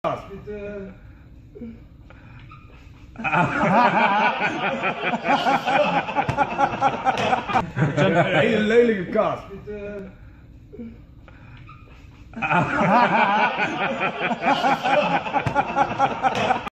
kast. Dit, eh, Een hele lelijke kat. Dit, eh,